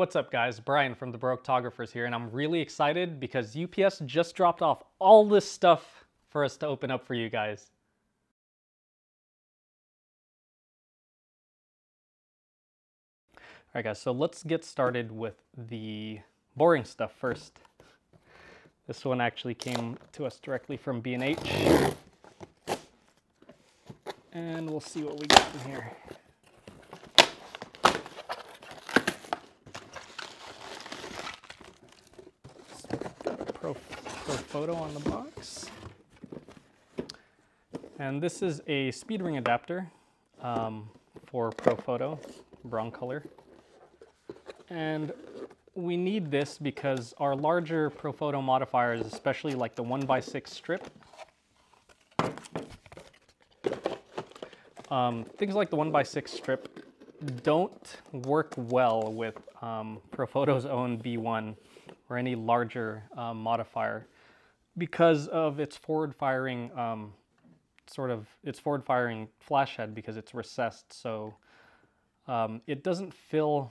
What's up guys, Brian from the Broketographers here and I'm really excited because UPS just dropped off all this stuff for us to open up for you guys. Alright guys, so let's get started with the boring stuff first. This one actually came to us directly from B&H. And we'll see what we got in here. Pro, Profoto on the box. And this is a speed ring adapter um, for Profoto, Broncolor. And we need this because our larger Profoto modifiers, especially like the 1x6 strip, um, things like the 1x6 strip don't work well with um, Profoto's own B1 or any larger um, modifier because of its forward firing um, sort of its forward firing flash head because it's recessed so um, it doesn't fill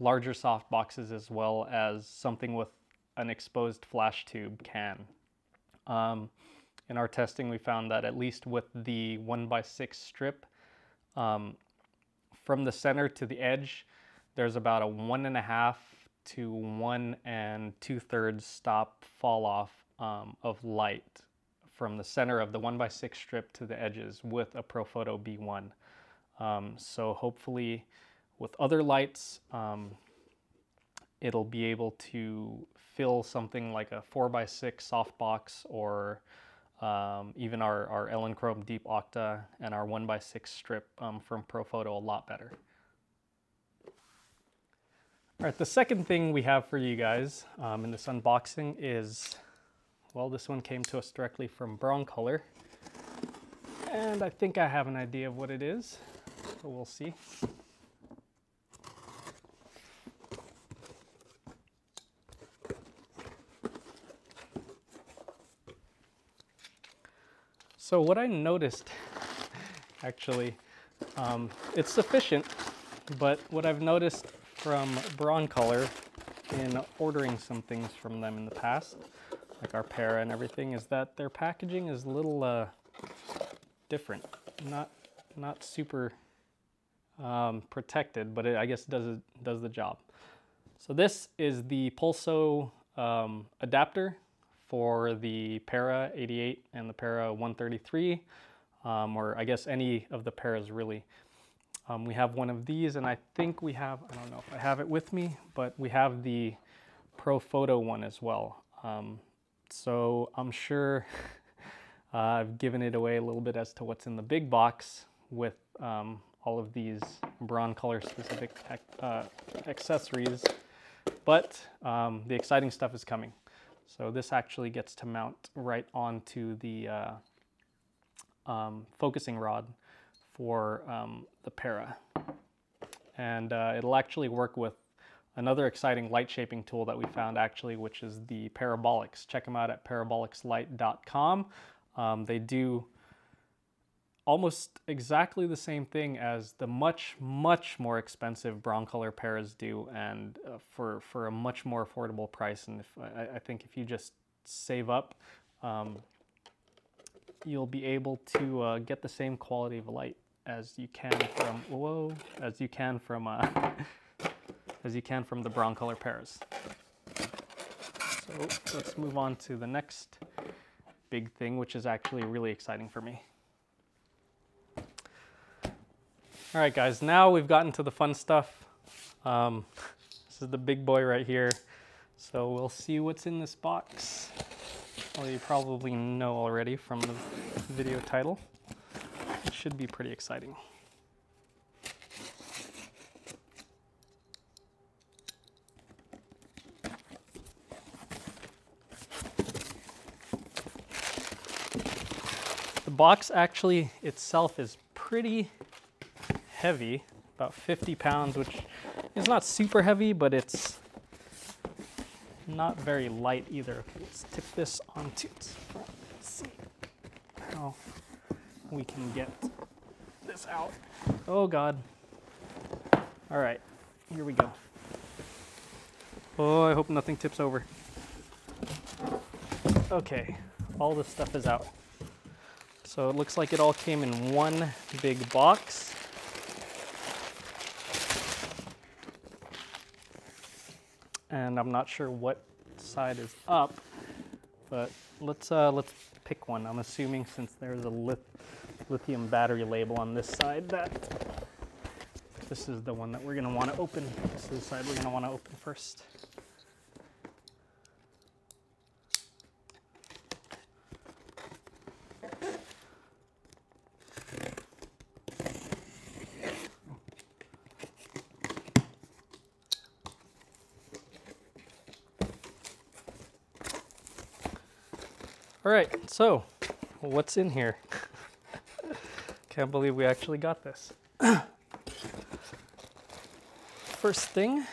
larger soft boxes as well as something with an exposed flash tube can. Um, in our testing we found that at least with the 1x6 strip um, from the center to the edge there's about a one and a half to one and two thirds stop fall off um, of light from the center of the 1x6 strip to the edges with a Profoto B1. Um, so hopefully with other lights, um, it'll be able to fill something like a 4x6 softbox or um, even our, our Elinchrom Deep Octa and our 1x6 strip um, from Profoto a lot better. All right, the second thing we have for you guys um, in this unboxing is, well, this one came to us directly from Broncolor. And I think I have an idea of what it is, so we'll see. So what I noticed, actually, um, it's sufficient, but what I've noticed from Broncolor in ordering some things from them in the past, like our Para and everything, is that their packaging is a little uh, different. Not, not super um, protected, but it, I guess does, it, does the job. So this is the Pulso um, adapter for the Para 88 and the Para 133, um, or I guess any of the Paras really. Um, we have one of these and I think we have, I don't know if I have it with me, but we have the Profoto one as well. Um, so I'm sure uh, I've given it away a little bit as to what's in the big box with um, all of these Broncolor specific uh, accessories, but um, the exciting stuff is coming. So this actually gets to mount right onto the uh, um, focusing rod for um, the para. And uh, it'll actually work with another exciting light shaping tool that we found actually, which is the Parabolix. Check them out at parabolixlight.com. Um, they do almost exactly the same thing as the much, much more expensive Broncolor Paras do and uh, for, for a much more affordable price. And if, I, I think if you just save up, um, you'll be able to uh, get the same quality of light as you can from, whoa, as you can from, uh, as you can from the Broncolor Paras. So let's move on to the next big thing, which is actually really exciting for me. All right, guys, now we've gotten to the fun stuff. Um, this is the big boy right here. So we'll see what's in this box. Well, you probably know already from the video title. It should be pretty exciting. Box actually itself is pretty heavy, about 50 pounds, which is not super heavy, but it's not very light either. Okay, let's tip this onto its front. See how we can get this out. Oh God. All right, here we go. Oh, I hope nothing tips over. Okay, all this stuff is out. So it looks like it all came in one big box. And I'm not sure what side is up, but let's uh, let's pick one. I'm assuming since there's a lith lithium battery label on this side that this is the one that we're gonna wanna open. This is the side we're gonna wanna open first. All right, so what's in here? Can't believe we actually got this. First thing,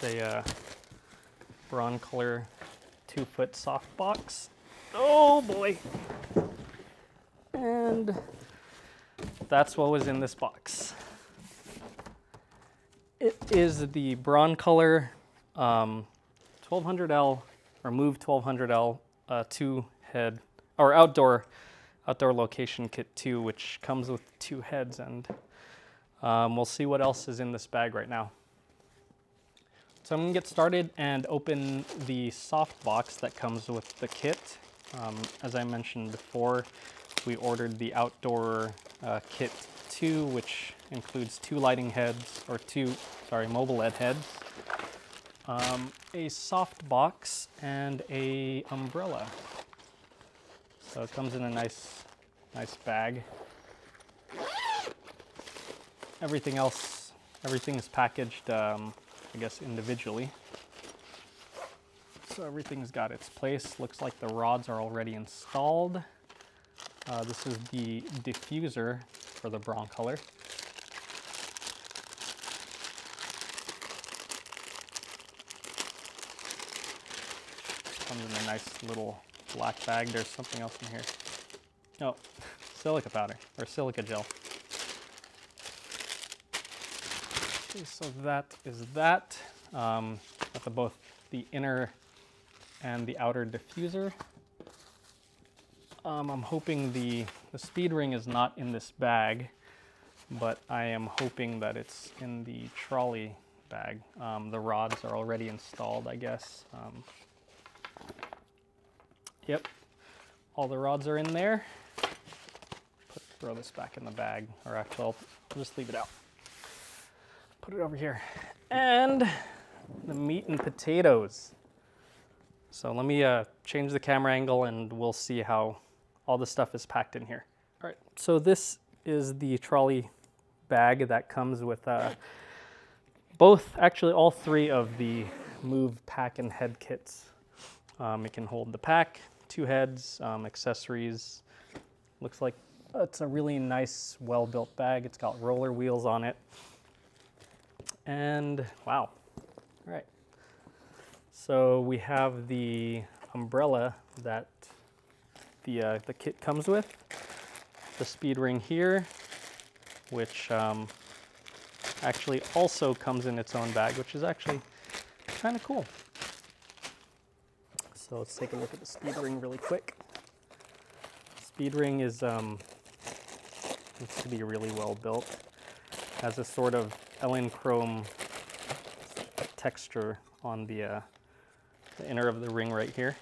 the uh, Broncolor two foot soft box. Oh boy. And that's what was in this box. It is the Broncolor um, 1200L or Move 1200L uh, two head or outdoor outdoor location kit 2 which comes with two heads and um, we'll see what else is in this bag right now so i'm to get started and open the soft box that comes with the kit um, as i mentioned before we ordered the outdoor uh, kit 2 which includes two lighting heads or two sorry mobile led heads um, a soft box and a umbrella. So it comes in a nice, nice bag. Everything else, everything is packaged, um, I guess, individually. So everything's got its place. Looks like the rods are already installed. Uh, this is the diffuser for the Broncolor. Comes in a nice little black bag. There's something else in here. Oh, silica powder or silica gel. Okay, so that is that. Um, the, both the inner and the outer diffuser. Um, I'm hoping the, the speed ring is not in this bag, but I am hoping that it's in the trolley bag. Um, the rods are already installed, I guess. Um, Yep, all the rods are in there. Put, throw this back in the bag, or actually I'll, just leave it out. Put it over here. And the meat and potatoes. So let me uh, change the camera angle and we'll see how all the stuff is packed in here. All right, so this is the trolley bag that comes with uh, both, actually all three of the Move pack and head kits. Um, it can hold the pack, two heads, um, accessories. Looks like it's a really nice, well-built bag. It's got roller wheels on it. And wow, all right. So we have the umbrella that the, uh, the kit comes with, the speed ring here, which um, actually also comes in its own bag, which is actually kind of cool. So let's take a look at the speed ring really quick. Speed ring is um, looks to be really well built. Has a sort of Elinchrom texture on the, uh, the inner of the ring right here.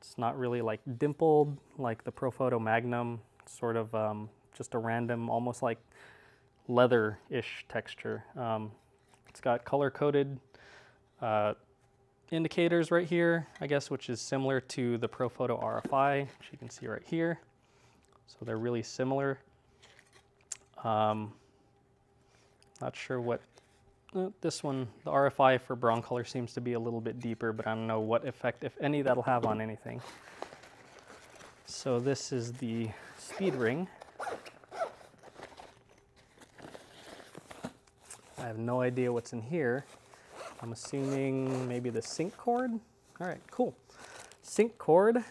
It's not really like dimpled like the Profoto Magnum, sort of um, just a random, almost like leather-ish texture. Um, it's got color-coded uh, indicators right here, I guess, which is similar to the Profoto RFI, which you can see right here. So they're really similar. Um, not sure what, uh, this one, the RFI for Broncolor seems to be a little bit deeper, but I don't know what effect, if any, that'll have on anything. So this is the speed ring. I have no idea what's in here. I'm assuming maybe the sync cord. All right, cool. Sync cord,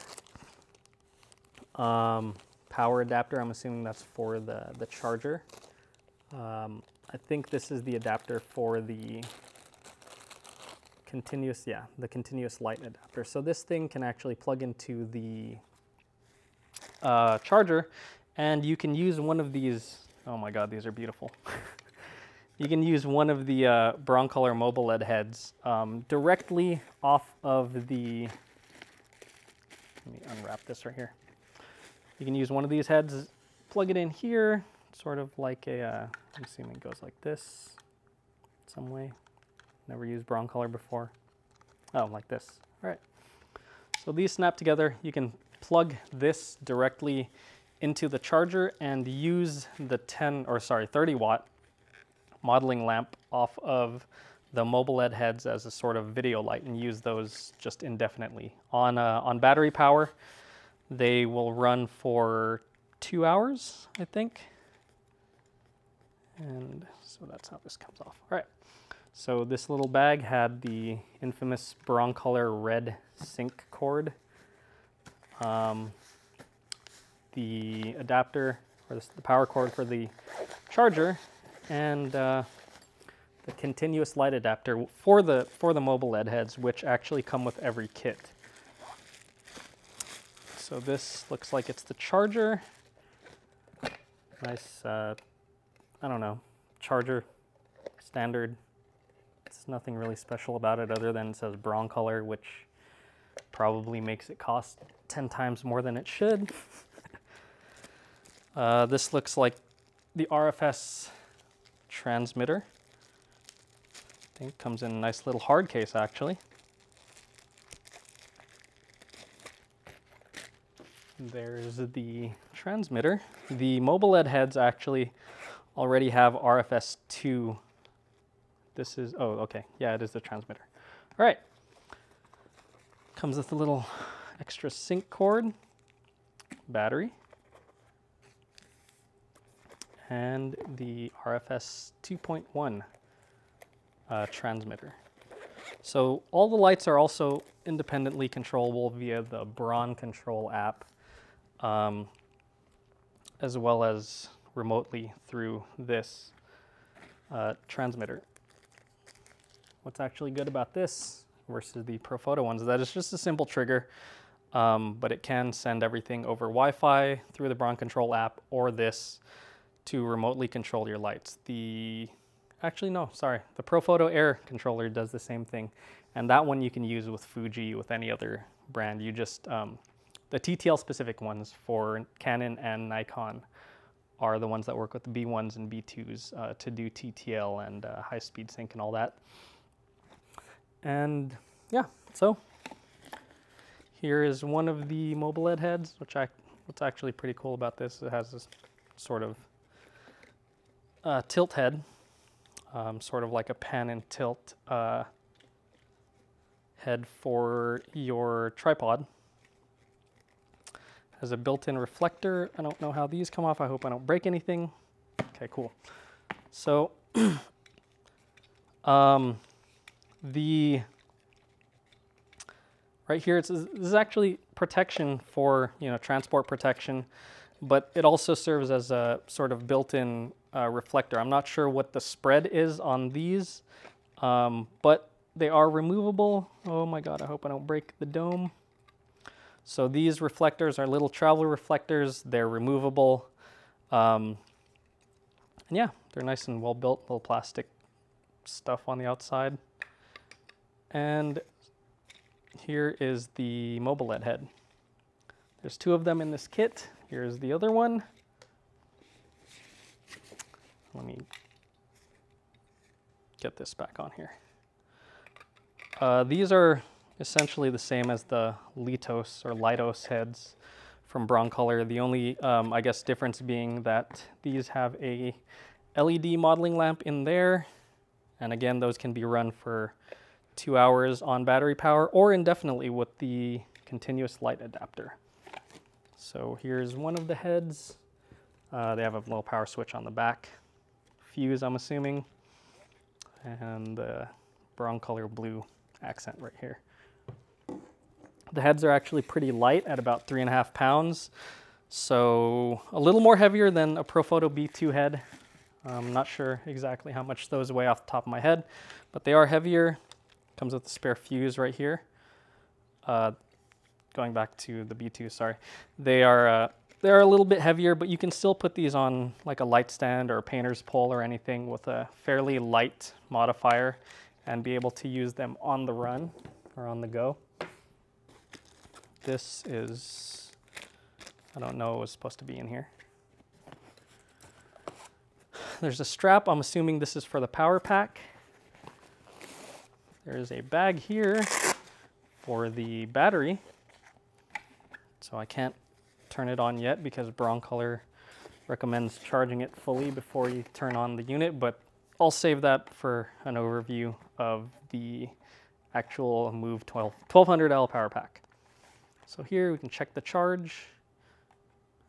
um, power adapter. I'm assuming that's for the, the charger. Um, I think this is the adapter for the continuous, yeah, the continuous light adapter. So this thing can actually plug into the uh, charger and you can use one of these, oh my God, these are beautiful. you can use one of the uh, Broncolor mobile LED heads um, directly off of the, let me unwrap this right here. You can use one of these heads, plug it in here, sort of like a, uh, I'm assuming it goes like this, some way. Never used Broncolor before. Oh, like this. All right. So these snap together. You can plug this directly into the charger and use the 10 or sorry 30 watt modeling lamp off of the mobile LED heads as a sort of video light and use those just indefinitely. On, uh, on battery power, they will run for two hours, I think. And so that's how this comes off. All right. So this little bag had the infamous Broncolor red sync cord. Um, the adapter, or the power cord for the charger, and uh, the continuous light adapter for the, for the mobile LED heads, which actually come with every kit. So this looks like it's the charger. Nice, uh, I don't know, charger, standard. It's nothing really special about it other than it says Broncolor, which probably makes it cost 10 times more than it should. uh, this looks like the RFS transmitter. I think comes in a nice little hard case actually. There's the transmitter. The mobile LED heads actually already have RFS2. This is, oh, okay. Yeah, it is the transmitter. All right. Comes with a little extra sync cord, battery, and the RFS 2.1 uh, transmitter. So all the lights are also independently controllable via the Bron Control app um, as well as remotely through this uh, transmitter. What's actually good about this versus the Profoto ones is that it's just a simple trigger, um, but it can send everything over Wi-Fi through the Bron Control app or this to remotely control your lights. The Actually, no, sorry. The Profoto Air controller does the same thing. And that one you can use with Fuji, with any other brand. You just um, the TTL specific ones for Canon and Nikon are the ones that work with the B1s and B2s uh, to do TTL and uh, high speed sync and all that. And yeah, so here is one of the mobile LED heads, which I, what's actually pretty cool about this, it has this sort of uh, tilt head, um, sort of like a pan and tilt uh, head for your tripod has a built-in reflector. I don't know how these come off. I hope I don't break anything. Okay, cool. So um, the right here, this is actually protection for you know transport protection, but it also serves as a sort of built-in uh, reflector. I'm not sure what the spread is on these, um, but they are removable. Oh my God, I hope I don't break the dome. So these reflectors are little travel reflectors. They're removable. Um, and yeah, they're nice and well built, little plastic stuff on the outside. And here is the mobile LED head. There's two of them in this kit. Here's the other one. Let me get this back on here. Uh, these are essentially the same as the Litos or Litos heads from Broncolor. The only, um, I guess, difference being that these have a LED modeling lamp in there. And again, those can be run for two hours on battery power or indefinitely with the continuous light adapter. So here's one of the heads. Uh, they have a little power switch on the back. Fuse, I'm assuming. And the Broncolor blue accent right here. The heads are actually pretty light at about three and a half pounds. So a little more heavier than a Profoto B2 head. I'm not sure exactly how much those weigh off the top of my head, but they are heavier. Comes with a spare fuse right here. Uh, going back to the B2, sorry. They are uh, they are a little bit heavier, but you can still put these on like a light stand or a painter's pole or anything with a fairly light modifier and be able to use them on the run or on the go. This is, I don't know what was supposed to be in here. There's a strap. I'm assuming this is for the power pack. There's a bag here for the battery. So I can't turn it on yet because Broncolor recommends charging it fully before you turn on the unit, but I'll save that for an overview of the actual Move 12, 1200L power pack. So here we can check the charge.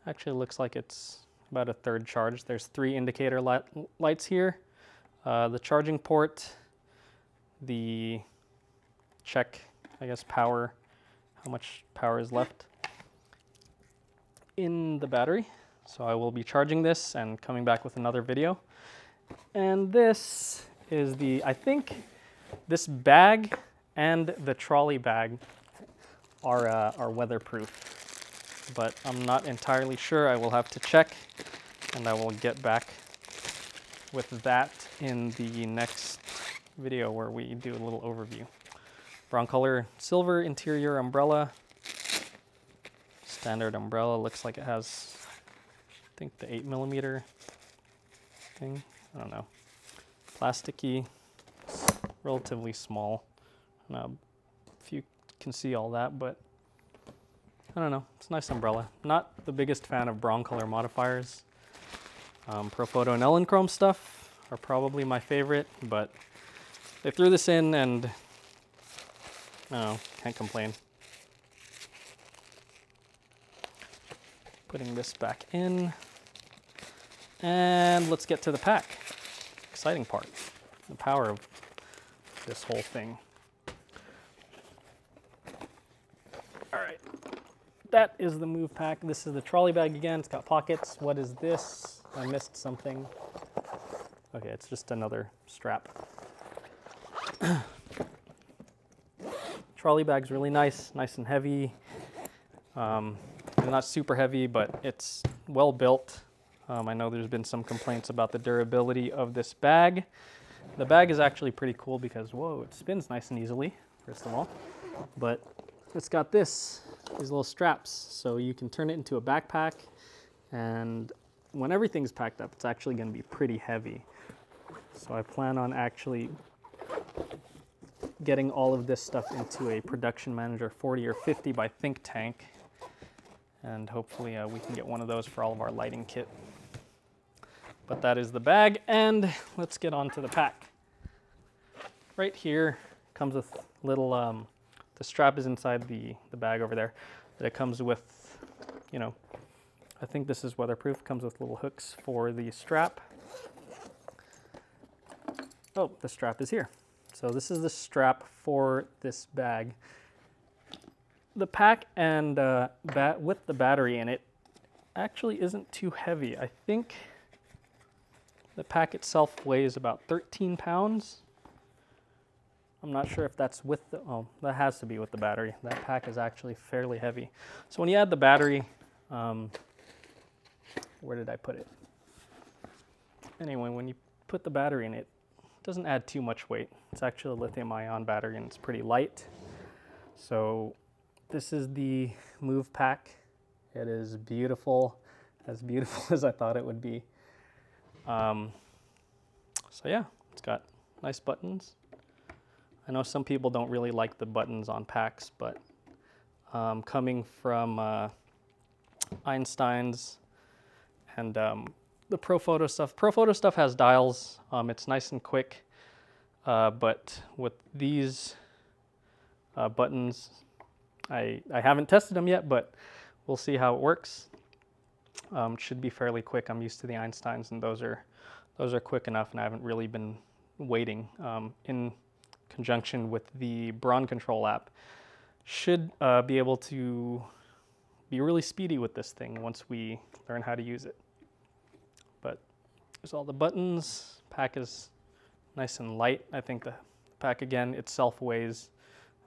Actually looks like it's about a third charge. There's three indicator light, lights here. Uh, the charging port, the check, I guess, power, how much power is left in the battery. So I will be charging this and coming back with another video. And this is the, I think this bag and the trolley bag are, uh, are weatherproof but I'm not entirely sure. I will have to check and I will get back with that in the next video where we do a little overview. Broncolor silver interior umbrella. Standard umbrella looks like it has, I think the eight millimeter thing. I don't know. Plasticky, relatively small. Don't if you can see all that, but I don't know. It's a nice umbrella. Not the biggest fan of Broncolor modifiers. Um, Profoto and Elinchrom stuff are probably my favorite, but they threw this in and I don't know, can't complain. Putting this back in. And let's get to the pack. Exciting part, the power of this whole thing. Alright. That is the move pack. This is the trolley bag again. It's got pockets. What is this? I missed something. Okay, it's just another strap. trolley bag's really nice, nice and heavy. Um, not super heavy, but it's well built. Um, I know there's been some complaints about the durability of this bag. The bag is actually pretty cool because, whoa, it spins nice and easily, first of all. But it's got this these little straps. So you can turn it into a backpack and when everything's packed up, it's actually gonna be pretty heavy. So I plan on actually getting all of this stuff into a Production Manager 40 or 50 by Think Tank. And hopefully uh, we can get one of those for all of our lighting kit. But that is the bag and let's get on to the pack. Right here comes with little um, the strap is inside the, the bag over there. that it comes with, you know, I think this is weatherproof. Comes with little hooks for the strap. Oh, the strap is here. So this is the strap for this bag. The pack and uh, with the battery in it actually isn't too heavy. I think the pack itself weighs about 13 pounds. I'm not sure if that's with the, oh, that has to be with the battery. That pack is actually fairly heavy. So when you add the battery, um, where did I put it? Anyway, when you put the battery in it, it doesn't add too much weight. It's actually a lithium ion battery and it's pretty light. So this is the Move pack. It is beautiful, as beautiful as I thought it would be. Um, so yeah, it's got nice buttons. I know some people don't really like the buttons on packs, but um, coming from uh, Einstein's and um, the Profoto stuff, Profoto stuff has dials. Um, it's nice and quick, uh, but with these uh, buttons, I, I haven't tested them yet, but we'll see how it works. Um, should be fairly quick. I'm used to the Einsteins, and those are those are quick enough, and I haven't really been waiting. Um, in conjunction with the Bron Control app, should uh, be able to be really speedy with this thing once we learn how to use it. But there's all the buttons. Pack is nice and light. I think the Pack again itself weighs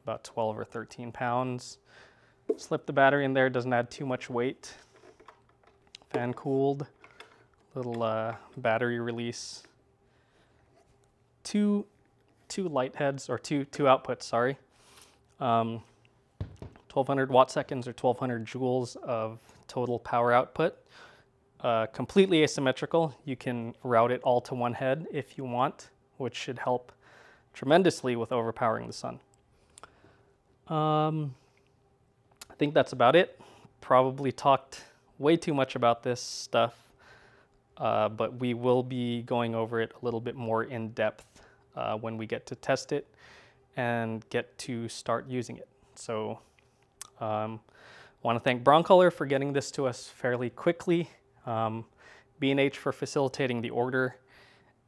about 12 or 13 pounds. Slip the battery in there, doesn't add too much weight. Fan cooled, little uh, battery release. Two, two light heads, or two, two outputs, sorry. Um, 1200 watt seconds or 1200 joules of total power output. Uh, completely asymmetrical. You can route it all to one head if you want, which should help tremendously with overpowering the sun. Um, I think that's about it. Probably talked way too much about this stuff, uh, but we will be going over it a little bit more in depth uh, when we get to test it and get to start using it. So um, want to thank Broncolor for getting this to us fairly quickly, um, B&H for facilitating the order,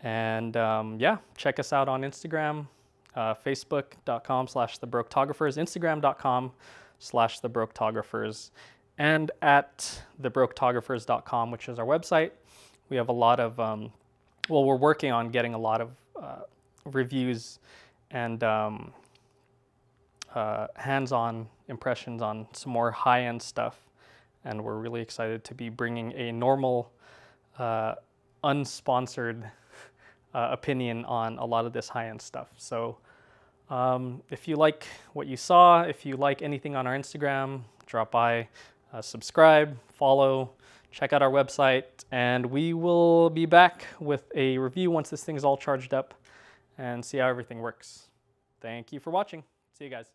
and um, yeah, check us out on Instagram, uh, facebook.com slash thebroketographers instagram.com slash thebroketographers and at thebroketographers.com, which is our website. We have a lot of, um, well, we're working on getting a lot of uh, reviews and um, uh, hands-on impressions on some more high-end stuff. And we're really excited to be bringing a normal, uh, unsponsored uh, opinion on a lot of this high-end stuff. So um, if you like what you saw, if you like anything on our Instagram, drop by, uh, subscribe, follow, check out our website, and we will be back with a review once this thing is all charged up and see how everything works. Thank you for watching. See you guys.